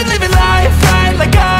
been living life right like I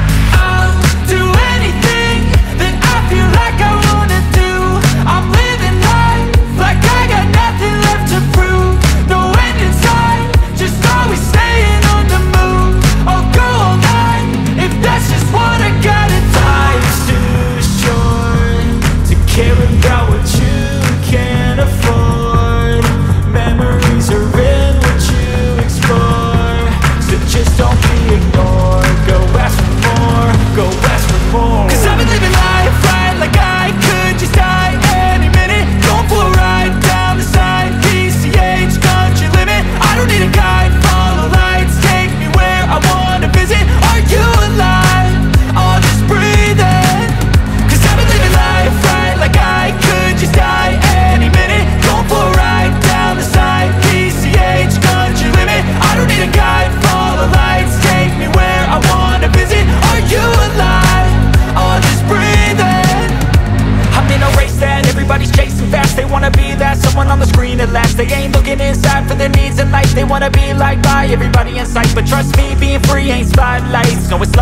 seen it last They ain't looking inside for their needs in life. They wanna be like, by everybody in sight. But trust me, being free ain't spotlights. No, it's long